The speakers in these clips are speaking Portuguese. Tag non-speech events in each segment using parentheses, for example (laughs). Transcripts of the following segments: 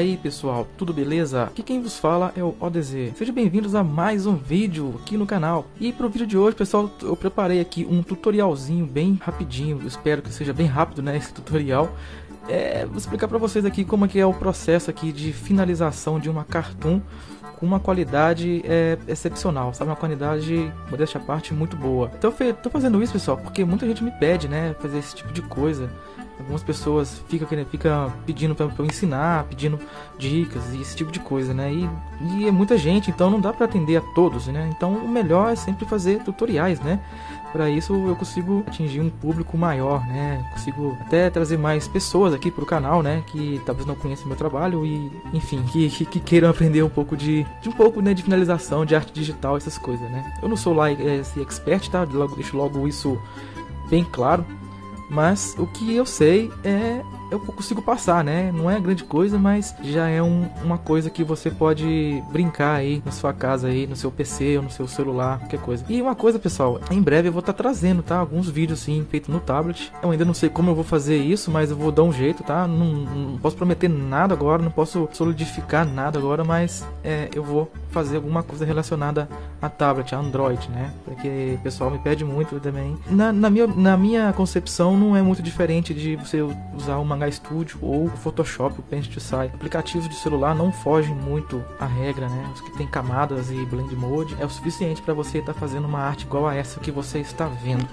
aí pessoal, tudo beleza? Aqui quem vos fala é o ODZ. Sejam bem-vindos a mais um vídeo aqui no canal. E para o vídeo de hoje, pessoal, eu preparei aqui um tutorialzinho bem rapidinho. espero que seja bem rápido, né, (laughs) esse tutorial. É, vou explicar para vocês aqui como é que é o processo aqui de finalização de uma cartoon com uma qualidade é, excepcional, sabe? Uma qualidade, modéstia à parte, muito boa. Então eu tô fazendo isso, pessoal, porque muita gente me pede, né, fazer esse tipo de coisa. Algumas pessoas ficam fica pedindo para eu ensinar, pedindo dicas e esse tipo de coisa, né? E, e é muita gente, então não dá para atender a todos, né? Então o melhor é sempre fazer tutoriais, né? Para isso eu consigo atingir um público maior, né? Consigo até trazer mais pessoas aqui pro canal, né? Que talvez não conheçam meu trabalho e, enfim, que, que, que queiram aprender um pouco de, de um pouco né, de finalização, de arte digital, essas coisas, né? Eu não sou lá esse expert, tá? Logo, deixo logo isso bem claro. Mas o que eu sei é eu consigo passar, né? Não é grande coisa, mas já é um, uma coisa que você pode brincar aí na sua casa aí, no seu PC ou no seu celular, qualquer coisa. E uma coisa, pessoal, em breve eu vou estar tá trazendo, tá? Alguns vídeos assim feitos no tablet. Eu ainda não sei como eu vou fazer isso, mas eu vou dar um jeito, tá? Não, não posso prometer nada agora, não posso solidificar nada agora, mas é, eu vou fazer alguma coisa relacionada a tablet, a Android, né? Porque o pessoal me pede muito também. Na, na, minha, na minha concepção, não é muito diferente de você usar uma Manga Studio ou o Photoshop, o Paint to Sai. Aplicativos de celular não fogem muito à regra, né? Os que tem camadas e blend mode é o suficiente para você estar tá fazendo uma arte igual a essa que você está vendo.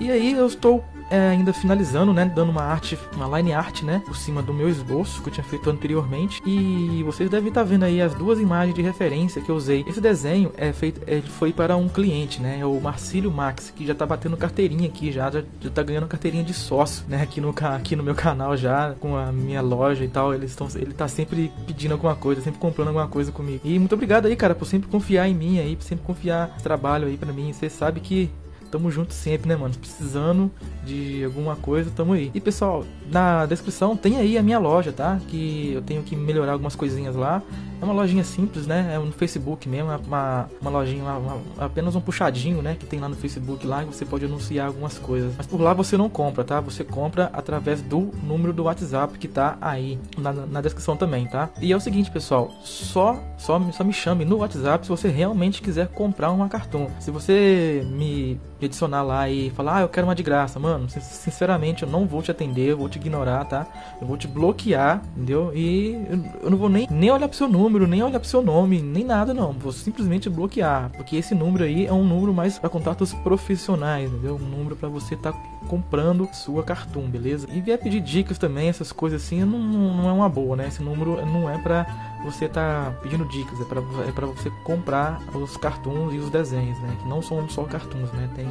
E aí eu estou é, ainda finalizando, né, dando uma arte, uma line art, né, por cima do meu esboço que eu tinha feito anteriormente. E vocês devem estar vendo aí as duas imagens de referência que eu usei. Esse desenho é feito, é, foi para um cliente, né, é o Marcílio Max, que já está batendo carteirinha aqui já, já, já tá ganhando carteirinha de sócio, né, aqui no aqui no meu canal já com a minha loja e tal. Eles estão, ele tá sempre pedindo alguma coisa, sempre comprando alguma coisa comigo. E muito obrigado aí, cara, por sempre confiar em mim aí, por sempre confiar esse trabalho aí para mim. Você sabe que tamo junto sempre, né, mano? Precisando de alguma coisa, tamo aí. E pessoal, na descrição tem aí a minha loja, tá? Que eu tenho que melhorar algumas coisinhas lá. É uma lojinha simples, né? É no Facebook mesmo, é uma, uma lojinha, uma, uma, apenas um puxadinho, né? Que tem lá no Facebook lá você pode anunciar algumas coisas. Mas por lá você não compra, tá? Você compra através do número do WhatsApp que tá aí na, na descrição também, tá? E é o seguinte, pessoal, só, só, só me chame no WhatsApp se você realmente quiser comprar uma cartão. Se você me adicionar lá e falar, ah, eu quero uma de graça, mano, sinceramente eu não vou te atender, eu vou te ignorar, tá? Eu vou te bloquear, entendeu? E eu não vou nem, nem olhar pro seu número, nem olhar pro seu nome, nem nada, não. Vou simplesmente bloquear, porque esse número aí é um número mais para contatos profissionais, entendeu? Um número para você tá comprando sua cartoon, beleza? E vier pedir dicas também, essas coisas assim, não, não é uma boa, né? Esse número não é para você tá pedindo dicas, é para é você comprar os cartoons e os desenhos, né? Que não são só cartoons, né? Tem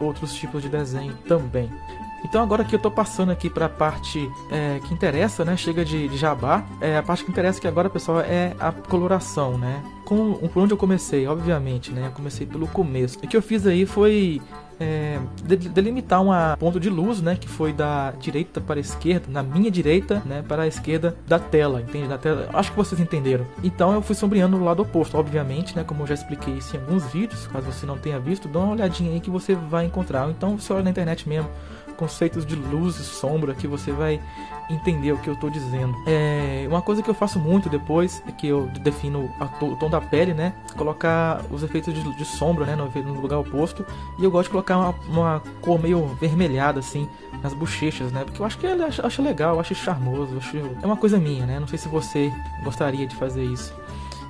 outros tipos de desenho também. Então agora que eu tô passando aqui para a parte é, que interessa, né? Chega de, de jabá. É, a parte que interessa que agora, pessoal, é a coloração, né? Com, por onde eu comecei, obviamente, né? Eu comecei pelo começo. O que eu fiz aí foi é, delimitar um ponto de luz, né, que foi da direita para a esquerda, na minha direita, né, para a esquerda da tela, entende? Da tela. Acho que vocês entenderam. Então eu fui sombreando o lado oposto, obviamente, né, como eu já expliquei isso em alguns vídeos, caso você não tenha visto, dá uma olhadinha aí que você vai encontrar. Então você olha na internet mesmo, conceitos de luz e sombra que você vai entender o que eu estou dizendo. É, uma coisa que eu faço muito depois é que eu defino o tom da pele, né? Colocar os efeitos de, de sombra, né? No, no, lugar oposto. E eu gosto de colocar uma, uma, cor meio vermelhada, assim, nas bochechas, né? Porque eu acho que ele acha, acha legal, acho charmoso, acho... é uma coisa minha, né? Não sei se você gostaria de fazer isso.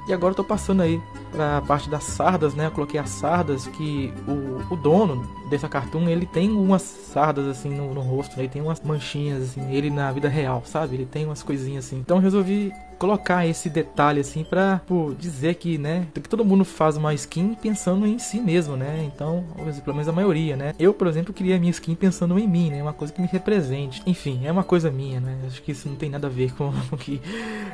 E agora eu tô passando aí para a parte das sardas, né? Eu coloquei as sardas que o, o dono dessa cartoon, ele tem umas sardas assim no, no rosto, né? ele tem umas manchinhas assim, ele na vida real, sabe? Ele tem umas coisinhas assim. Então eu resolvi colocar esse detalhe assim para dizer que, né, que todo mundo faz uma skin pensando em si mesmo, né? Então, pelo menos a maioria, né? Eu, por exemplo, queria a minha skin pensando em mim, né? Uma coisa que me represente. Enfim, é uma coisa minha, né? Acho que isso não tem nada a ver (laughs) com o que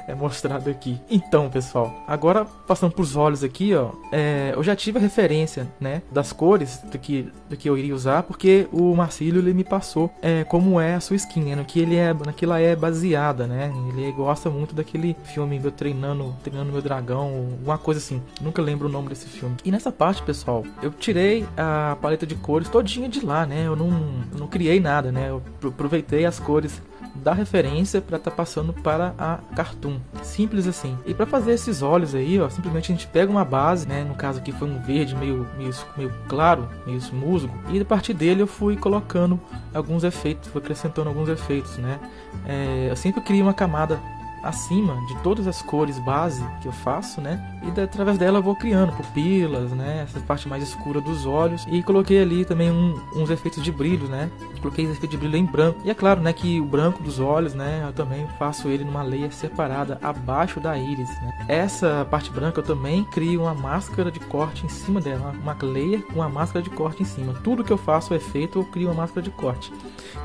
é mostrado aqui. Então, pessoal, agora passando pros olhos aqui, ó, é, eu já tive a referência, né, das cores do que, do que eu iria usar, porque o Marcílio ele me passou é, como é a sua skin, né, no que ele é, naquilo é baseada, né? Ele gosta muito daquele filme eu treinando, treinando meu dragão, uma coisa assim. Nunca lembro o nome desse filme. E nessa parte, pessoal, eu tirei a paleta de cores todinha de lá, né? Eu não, eu não criei nada, né? Eu aproveitei as cores da referência para estar tá passando para a cartoon. Simples assim. E para fazer esses olhos aí, ó, simplesmente a gente pega uma base, né? No caso aqui foi um verde meio, meio, meio claro, meio musgo, e a partir dele eu fui colocando alguns efeitos, fui acrescentando alguns efeitos, né? É, eu sempre crio uma camada acima de todas as cores base que eu faço, né? E através dela eu vou criando pupilas, né? Essa parte mais escura dos olhos. E coloquei ali também um, uns efeitos de brilho, né? Coloquei esse efeito de brilho em branco. E é claro, né, que o branco dos olhos, né? Eu também faço ele numa leia separada abaixo da íris, né? Essa parte branca eu também crio uma máscara de corte em cima dela, uma leia com uma máscara de corte em cima. Tudo que eu faço é feito, eu crio uma máscara de corte.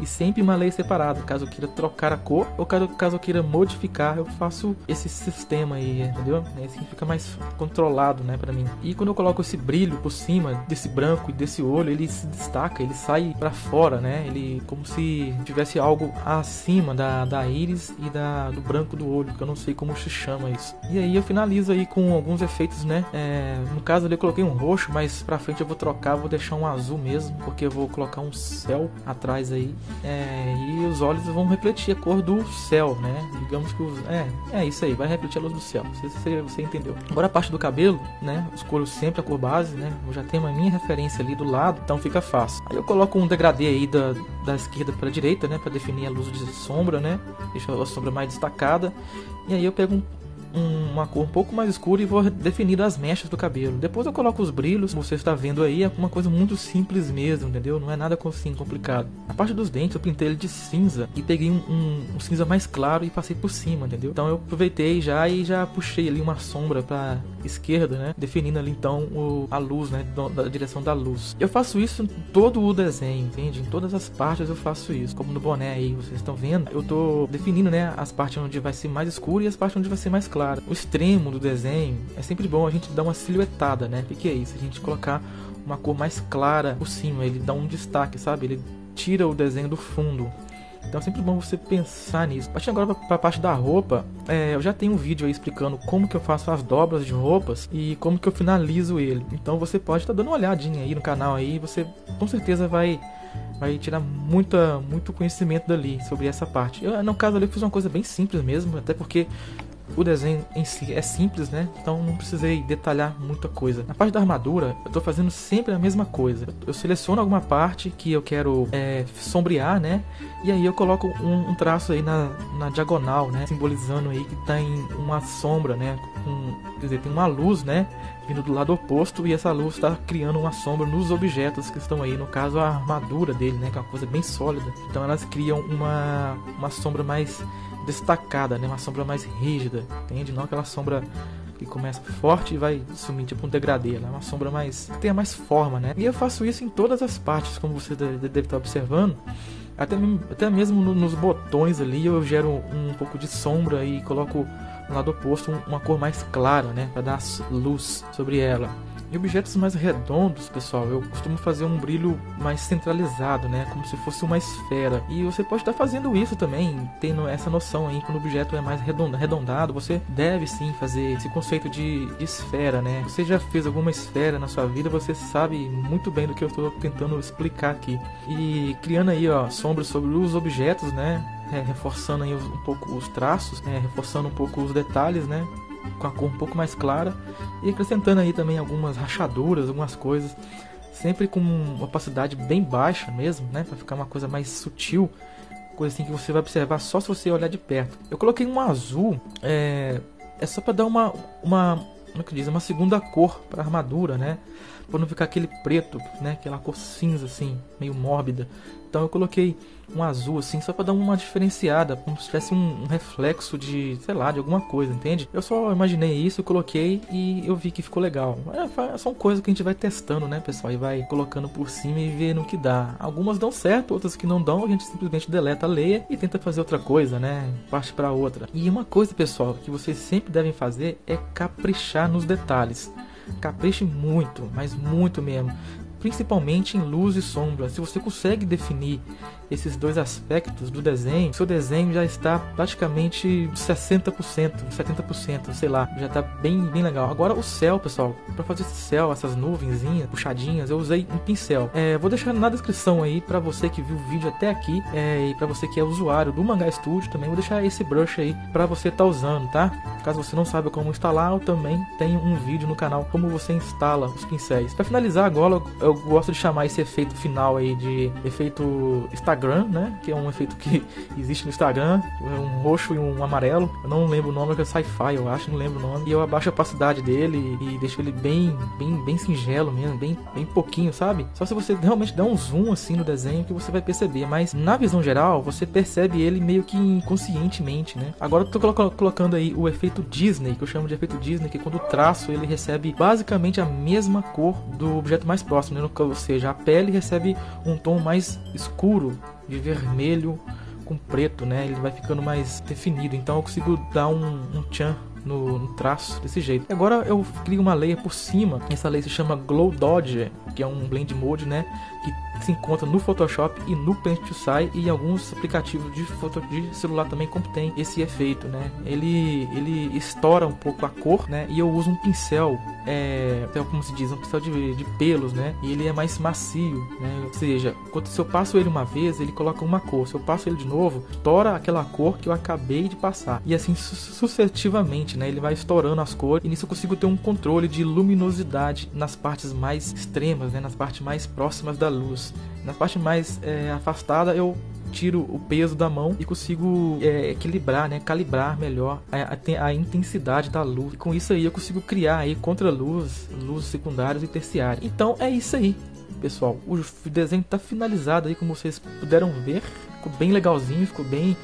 E sempre uma leia separada, caso eu queira trocar a cor ou caso, caso eu queira modificar eu faço esse sistema aí, entendeu? É assim fica mais controlado, né, para mim. E quando eu coloco esse brilho por cima desse branco e desse olho, ele se destaca, ele sai para fora, né? Ele como se tivesse algo acima da, da íris e da, do branco do olho, que eu não sei como se chama isso. E aí eu finalizo aí com alguns efeitos, né? É, no caso ali eu coloquei um roxo, mas pra frente eu vou trocar, vou deixar um azul mesmo, porque eu vou colocar um céu atrás aí. É, e os olhos vão refletir a cor do céu, né? Digamos que os é, é isso aí, vai refletir a luz do céu. Você, você, você entendeu. Agora a parte do cabelo, né? Escolho sempre a cor base, né? Eu já tenho a minha referência ali do lado, então fica fácil. Aí eu coloco um degradê aí da, da esquerda para a direita, né? Para definir a luz de sombra, né? Deixa a sombra mais destacada. E aí eu pego um uma cor um pouco mais escura e vou definir as mechas do cabelo. Depois eu coloco os brilhos, você está vendo aí, é uma coisa muito simples mesmo, entendeu? Não é nada assim complicado. A parte dos dentes eu pintei ele de cinza e peguei um, um, um cinza mais claro e passei por cima, entendeu? Então eu aproveitei já e já puxei ali uma sombra para esquerda, né? Definindo ali então o, a luz, né? Da, da direção da luz. Eu faço isso em todo o desenho, entende? Em todas as partes eu faço isso. Como no boné aí, vocês estão vendo, eu tô definindo, né? As partes onde vai ser mais escuro e as partes onde vai ser mais claro claro. O extremo do desenho é sempre bom a gente dar uma silhuetada, né? O que é isso? A gente colocar uma cor mais clara por cima, ele dá um destaque, sabe? Ele tira o desenho do fundo. Então é sempre bom você pensar nisso. Partindo agora para a parte da roupa, é, eu já tenho um vídeo aí explicando como que eu faço as dobras de roupas e como que eu finalizo ele. Então você pode estar tá dando uma olhadinha aí no canal aí, você com certeza vai vai tirar muita, muito conhecimento dali sobre essa parte. Eu, no caso ali, eu fiz uma coisa bem simples mesmo, até porque o desenho em si é simples, né? Então não precisei detalhar muita coisa. Na parte da armadura, eu tô fazendo sempre a mesma coisa. Eu seleciono alguma parte que eu quero é, sombrear, né? E aí eu coloco um, um, traço aí na, na diagonal, né? Simbolizando aí que tem uma sombra, né? Com, quer dizer, tem uma luz, né? Vindo do lado oposto e essa luz está criando uma sombra nos objetos que estão aí. No caso, a armadura dele, né? Que é uma coisa bem sólida. Então elas criam uma, uma sombra mais destacada, né? Uma sombra mais rígida, entende? Não aquela sombra que começa forte e vai sumir, tipo um degradê. Ela é uma sombra mais. que tenha mais forma, né? E eu faço isso em todas as partes, como você deve estar observando. Até, até mesmo nos botões ali eu gero um, um pouco de sombra e coloco no lado oposto uma cor mais clara, né? Para dar luz sobre ela. Em objetos mais redondos, pessoal, eu costumo fazer um brilho mais centralizado, né? Como se fosse uma esfera. E você pode estar fazendo isso também, tendo essa noção aí, quando o objeto é mais arredondado, você deve sim fazer esse conceito de, de esfera, né? Você já fez alguma esfera na sua vida, você sabe muito bem do que eu estou tentando explicar aqui. E criando aí, ó, sombras sobre os objetos, né? É, reforçando aí um pouco os traços, é, reforçando um pouco os detalhes, né? Com a cor um pouco mais clara e acrescentando aí também algumas rachaduras, algumas coisas, sempre com uma opacidade bem baixa mesmo, né, para ficar uma coisa mais sutil, coisa assim que você vai observar só se você olhar de perto. Eu coloquei um azul, é, é só para dar uma uma como é que diz, uma segunda cor para armadura, né? Para não ficar aquele preto, né? Aquela cor cinza assim, meio mórbida. Então eu coloquei um azul assim, só para dar uma diferenciada, como se tivesse um, um, reflexo de, sei lá, de alguma coisa, entende? Eu só imaginei isso, coloquei e eu vi que ficou legal. É, são coisas que a gente vai testando, né, pessoal? E vai colocando por cima e vendo o que dá. Algumas dão certo, outras que não dão, a gente simplesmente deleta, leia e tenta fazer outra coisa, né? Parte para outra. E uma coisa, pessoal, que vocês sempre devem fazer é caprichar nos detalhes. Capriche muito, mas muito mesmo principalmente em luz e sombra. Se você consegue definir esses dois aspectos do desenho, seu desenho já está praticamente 60%, 70%, sei lá, já está bem, bem legal. Agora o céu, pessoal, para fazer esse céu, essas nuvenzinhas puxadinhas, eu usei um pincel. É, vou deixar na descrição aí para você que viu o vídeo até aqui é, e para você que é usuário do Mangá Studio também, vou deixar esse brush aí para você estar tá usando, tá? Caso você não saiba como instalar, eu também tenho um vídeo no canal como você instala os pincéis. Para finalizar agora, eu, eu gosto de chamar esse efeito final aí de efeito Instagram, né? Que é um efeito que (laughs) existe no Instagram, é um roxo e um amarelo. Eu não lembro o nome, que é sci-fi, eu acho, não lembro o nome. E eu abaixo a opacidade dele e deixo ele bem, bem, bem singelo mesmo, bem, bem pouquinho, sabe? Só se você realmente der um zoom assim no desenho que você vai perceber. Mas na visão geral, você percebe ele meio que inconscientemente, né? Agora eu tô colocando aí o efeito Disney, que eu chamo de efeito Disney, que é quando o traço ele recebe basicamente a mesma cor do objeto mais próximo, né? ou seja, a pele recebe um tom mais escuro de vermelho com preto, né? Ele vai ficando mais definido. Então eu consigo dar um, um tchan no, no, traço desse jeito. Agora eu crio uma layer por cima. Essa layer se chama Glow Dodge, que é um blend mode, né? Que se encontra no Photoshop e no Paint to Sai e alguns aplicativos de, foto, de celular também contém esse efeito, né? Ele, ele estoura um pouco a cor, né? E eu uso um pincel, é, como se diz, um pincel de, de pelos, né? E ele é mais macio, né? Ou seja, quando, se eu passo ele uma vez, ele coloca uma cor. Se eu passo ele de novo, estoura aquela cor que eu acabei de passar. E assim sucessivamente, né? Ele vai estourando as cores e nisso eu consigo ter um controle de luminosidade nas partes mais extremas, né? Nas partes mais próximas da luz. Na parte mais é, afastada eu tiro o peso da mão e consigo é, equilibrar, né, calibrar melhor a, a, a, intensidade da luz. E com isso aí eu consigo criar aí contra-luz, luzes secundárias e terciárias. Então é isso aí, pessoal. O desenho está finalizado aí, como vocês puderam ver. Ficou bem legalzinho, ficou bem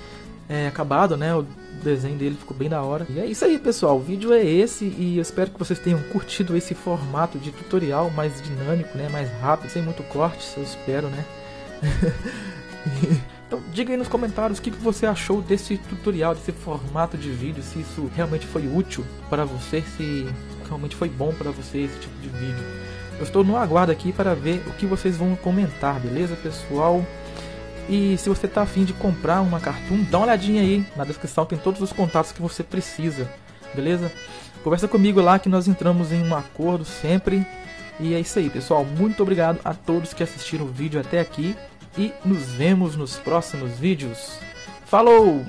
é, acabado, né? O desenho dele ficou bem da hora. E é isso aí, pessoal. O vídeo é esse e eu espero que vocês tenham curtido esse formato de tutorial mais dinâmico, né? Mais rápido, sem muito corte, eu espero, né? (laughs) então diga aí nos comentários o que você achou desse tutorial, desse formato de vídeo, se isso realmente foi útil para você, se realmente foi bom para você esse tipo de vídeo. Eu estou no aguardo aqui para ver o que vocês vão comentar, beleza, pessoal? E se você está afim de comprar uma Cartoon, dá uma olhadinha aí na descrição, tem todos os contatos que você precisa, beleza? Conversa comigo lá que nós entramos em um acordo sempre. E é isso aí, pessoal. Muito obrigado a todos que assistiram o vídeo até aqui e nos vemos nos próximos vídeos. Falou!